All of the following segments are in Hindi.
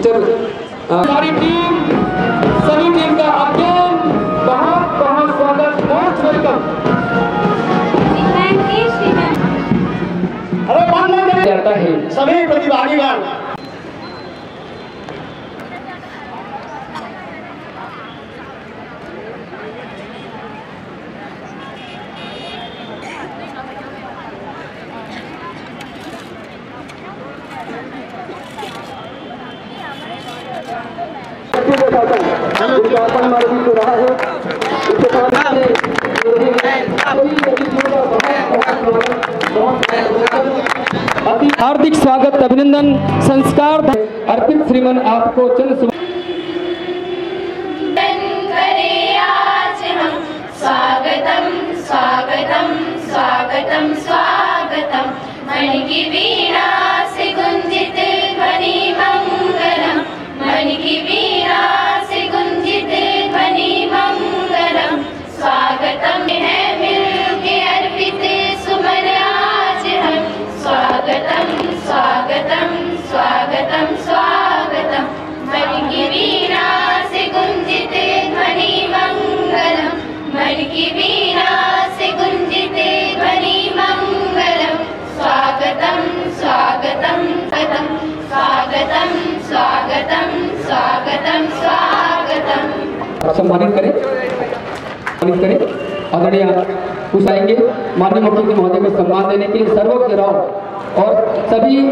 मिस्टर हमारी टीम सभी टीम का अगेन बहुत बहुत स्वागत मोस्ट वेलकम अरे मान जाता है। सभी प्रतिभागीगण हार्दिक स्वागत अभिनंदन संस्कार अर्पित श्रीमन आपको चंद स्वागतम स्वागतम स्वागतम स्वागतम। मन की सम्मानित करें। सम्मानित करें। आदरणीय कुछ आएँगे माननीय मुख्यमंत्री महोदय को सम्मान देने के लिए सर्वज्ञ राव और सभी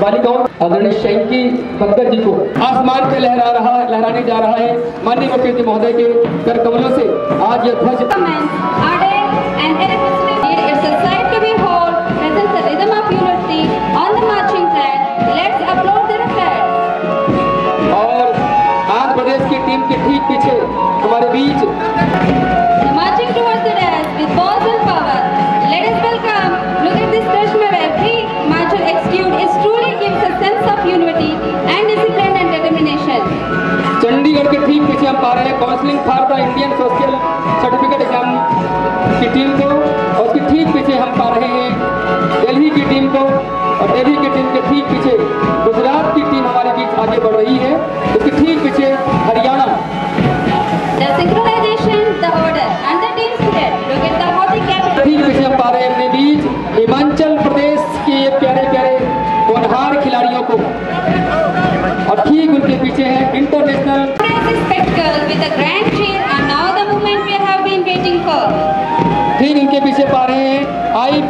बालिकाओं, आदरणीय शैंकी भक्कर जी को आसमान पे लहरा रहा, लहराने जा रहा है। माननीय मुख्यमंत्री महोदय के कर कमलों से आज यह ध्वज प्रदेश की टीम के ठीक पीछे हमारे बीच चंडीगढ़ के ठीक पीछे इंडियन सोशल सर्टिफिकेट एग्ज़ाम की टीम को और उसके ठीक पीछे हम पा रहे हैं दिल्ली की टीम को और दिल्ली की टीम के ठीक पीछे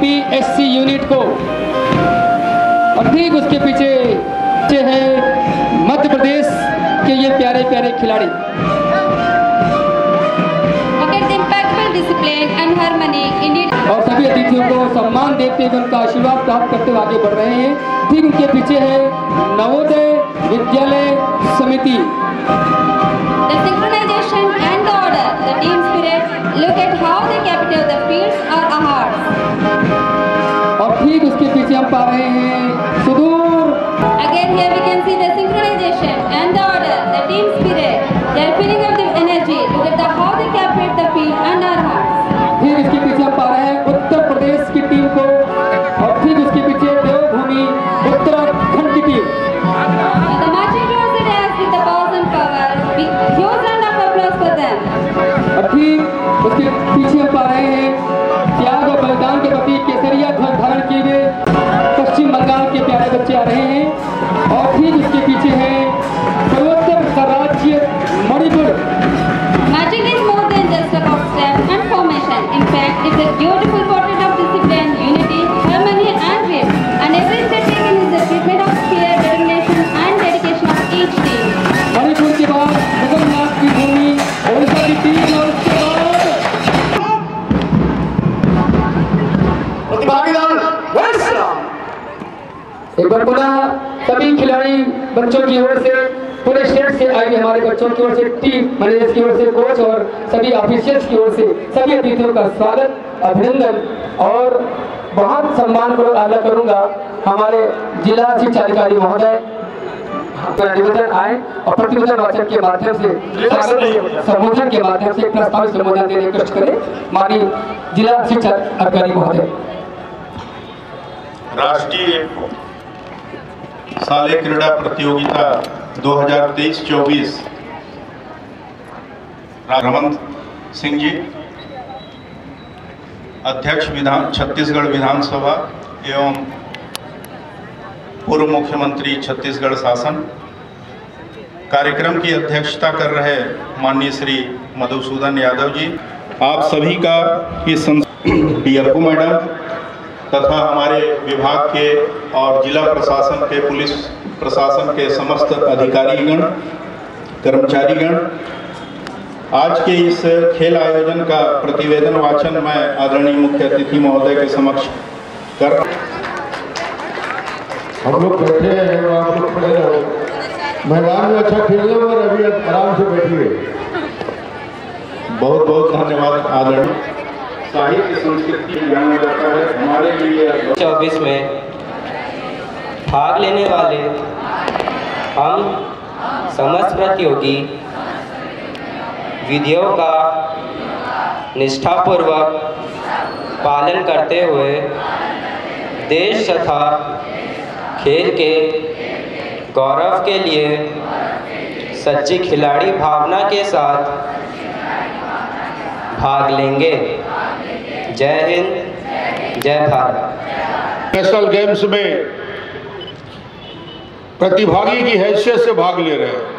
हैं यूनिट को। और ठीक उसके पीछे पीछे है मध्य प्रदेश के ये प्यारे प्यारे खिलाड़ी. और सभी अतिथियों को सम्मान देते हुए उनका आशीर्वाद प्राप्त करते हुए आगे बढ़ रहे हैं। ठीक उनके पीछे है नवोदय विद्यालय समिति। Synchronization and the order, the team spirit. They are filling up the energy. Look at the how they capture the field and our hearts. ठीक इसके पीछे हम पा रहे हैं उत्तर प्रदेश की टीम को और ठीक उसके पीछे देवभूमि उत्तराखंड की team Now the marching fact, a beautiful portrait of discipline, unity, harmony, and grit. And every step taken is a treatment of care, determination, and dedication of each team. Manipur के बाद जगन्नाथ की भूमि ओडिशा की टीम और उसके बाद राम एक बार पुनः सभी खिलाड़ी बच्चों की ओर से पूरे स्टेट से आए हमारे बच्चों की ओर से टीम मैनेजर्स की ओर से कोच और सभी ऑफिशियल्स की ओर से सभी अतिथियों का स्वागत अभिनंदन और बहुत सम्मान को अदा करूँगा हमारे जिला शिक्षा अधिकारी महोदय निवेदन आए और प्रतिवेदन वाचन के माध्यम से स्वागत संबोधन के माध्यम से प्रस्तावित संबोधन देने की करें माननीय जिला शिक्षा अधिकारी महोदय। राष्ट्रीय शालेय क्रीडा प्रतियोगिता 2023-24 रमन सिंह जी, अध्यक्ष विधान, छत्तीसगढ़ विधानसभा एवं पूर्व मुख्यमंत्री, छत्तीसगढ़ शासन। कार्यक्रम की अध्यक्षता कर रहे माननीय श्री मधुसूदन यादव जी। आप सभी का इस डीएफओ मैडम तथा हमारे विभाग के और जिला प्रशासन के पुलिस प्रशासन के समस्त अधिकारीगण कर्मचारीगण आज के इस खेल आयोजन का प्रतिवेदन वाचन मैं आदरणीय मुख्य अतिथि महोदय के समक्ष कर हम लोग बैठे हैं और आप लोग खड़े रहो। मैदान में अच्छा खेल लो और अभी आराम से बैठिए बहुत बहुत धन्यवाद आदरणीय। साहित्य संस्कृति है हमारे लिए चौबीस में भाग लेने वाले। हम समस्त प्रतियोगी विधियों का निष्ठापूर्वक पालन करते हुए देश तथा खेल के गौरव के लिए सच्ची खिलाड़ी भावना के साथ भाग लेंगे। जय हिंद, जय भारत। नेशनल गेम्स में प्रतिभागी की हैसियत से भाग ले रहे हैं।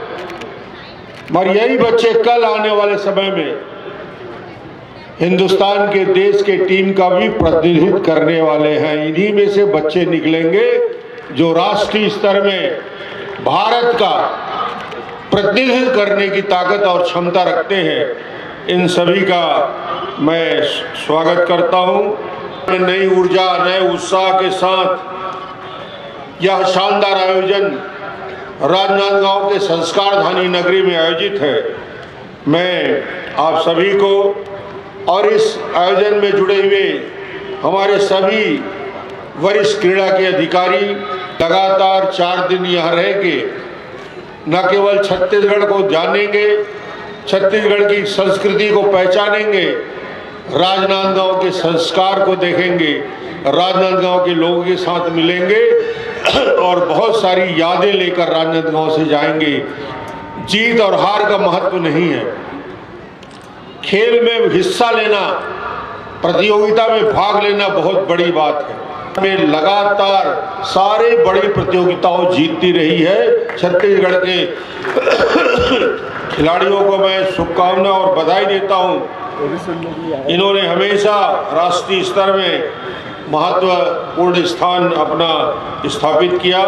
मगर यही बच्चे कल आने वाले समय में हिंदुस्तान के देश के टीम का भी प्रतिनिधित्व करने वाले हैं। इन्हीं में से बच्चे निकलेंगे जो राष्ट्रीय स्तर में भारत का प्रतिनिधित्व करने की ताकत और क्षमता रखते हैं। इन सभी का मैं स्वागत करता हूँ। नई ऊर्जा, नए उत्साह के साथ यह शानदार आयोजन राजनांदगांव के संस्कार धानी नगरी में आयोजित है। मैं आप सभी को और इस आयोजन में जुड़े हुए हमारे सभी वरिष्ठ क्रीड़ा के अधिकारी लगातार चार दिन यहाँ रह के न केवल छत्तीसगढ़ को जानेंगे, छत्तीसगढ़ की संस्कृति को पहचानेंगे, राजनांदगांव के संस्कार को देखेंगे, राजनांदगांव के लोगों के साथ मिलेंगे और बहुत सारी यादें लेकर राजनांदगांव से जाएँगे। जीत और हार का महत्व नहीं है। खेल में हिस्सा लेना, प्रतियोगिता में भाग लेना बहुत बड़ी बात है। में लगातार सारे बड़ी प्रतियोगिताओं जीतती रही है। छत्तीसगढ़ के खिलाड़ियों को मैं शुभकामना और बधाई देता हूँ। इन्होंने हमेशा राष्ट्रीय स्तर में महत्वपूर्ण स्थान अपना स्थापित किया।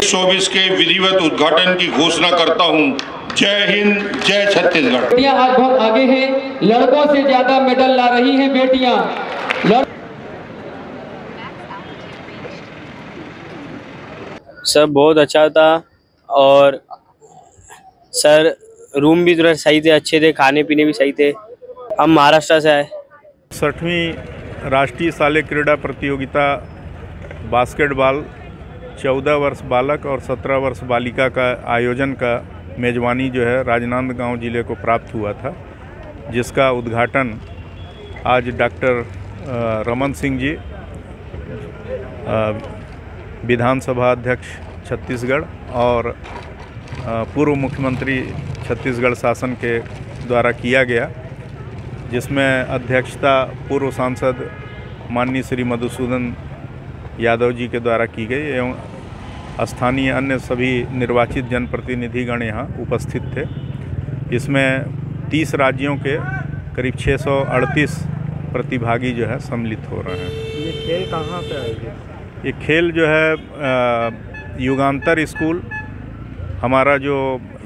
चौबीस के विधिवत उद्घाटन की घोषणा करता हूँ। जय हिंद जय छत्तीसगढ़। बेटियाँ आज बहुत आगे हैं। लड़कों से ज़्यादा मेडल ला रही हैं बेटियाँ। लड़... सर बहुत अच्छा था और सर रूम भी थोड़ा सही थे अच्छे थे खाने पीने भी सही थे। हम महाराष्ट्र से आए। सठवीं राष्ट्रीय शालेय क्रीड़ा प्रतियोगिता बास्केटबॉल, चौदह वर्ष बालक और सत्रह वर्ष बालिका का आयोजन का मेज़बानी जो है राजनांदगांव ज़िले को प्राप्त हुआ था, जिसका उद्घाटन आज डॉक्टर रमन सिंह जी विधानसभा अध्यक्ष छत्तीसगढ़ और पूर्व मुख्यमंत्री छत्तीसगढ़ शासन के द्वारा किया गया। जिसमें अध्यक्षता पूर्व सांसद माननीय श्री मधुसूदन यादव जी के द्वारा की गई एवं स्थानीय अन्य सभी निर्वाचित जनप्रतिनिधिगण यहाँ उपस्थित थे। इसमें 30 राज्यों के करीब 638 प्रतिभागी जो है सम्मिलित हो रहे हैं। ये खेल कहाँ पे आएगी ये खेल जो है युगांतर स्कूल हमारा जो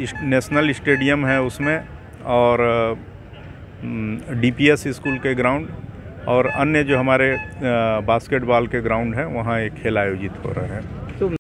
नेशनल स्टेडियम है उसमें और डीपीएस स्कूल के ग्राउंड और अन्य जो हमारे बास्केटबॉल के ग्राउंड हैं, वहाँ एक खेल आयोजित हो रहे हैं।